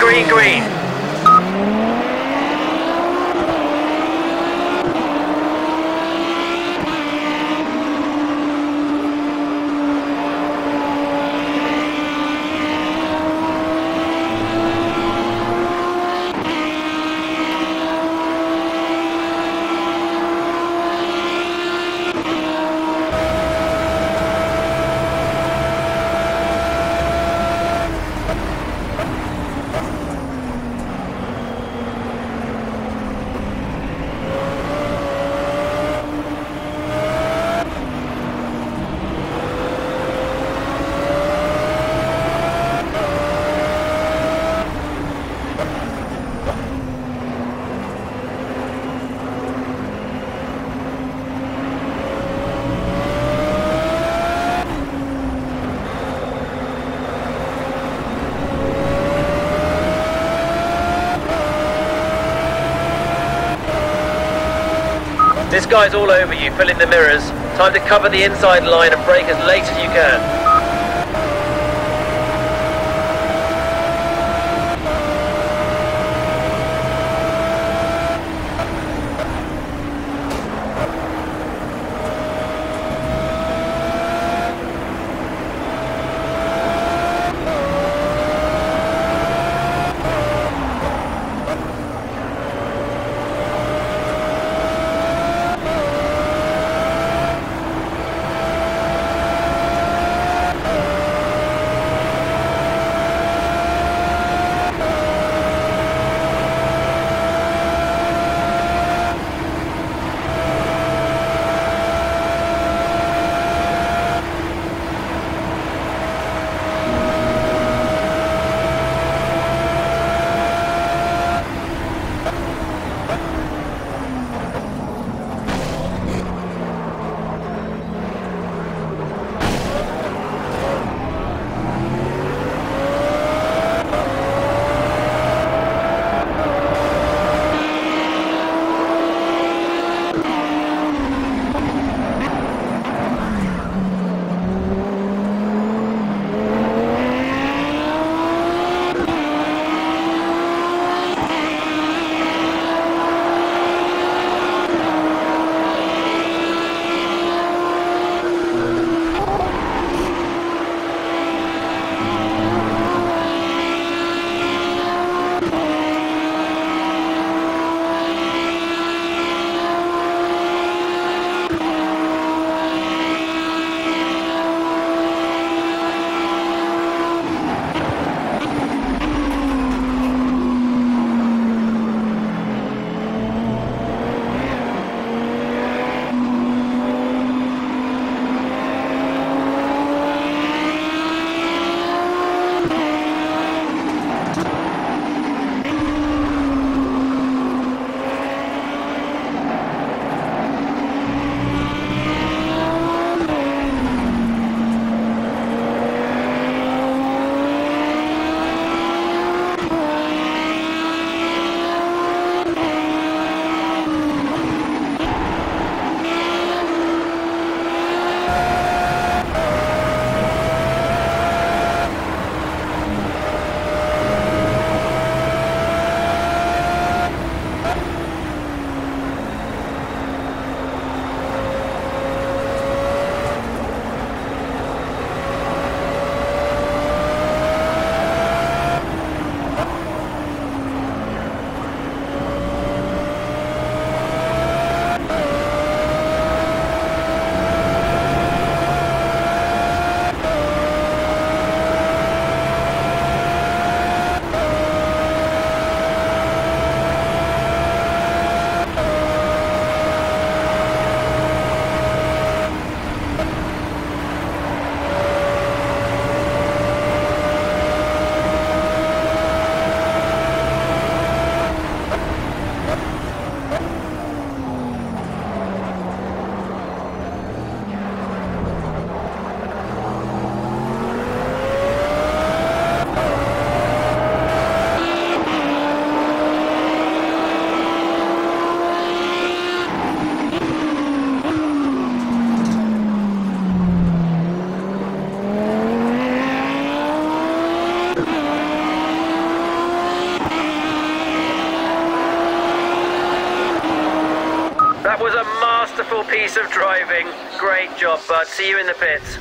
green, green. This guy's all over you, filling the mirrors. Time to cover the inside line and brake as late as you can. That was a masterful piece of driving. Great job, bud. See you in the pits.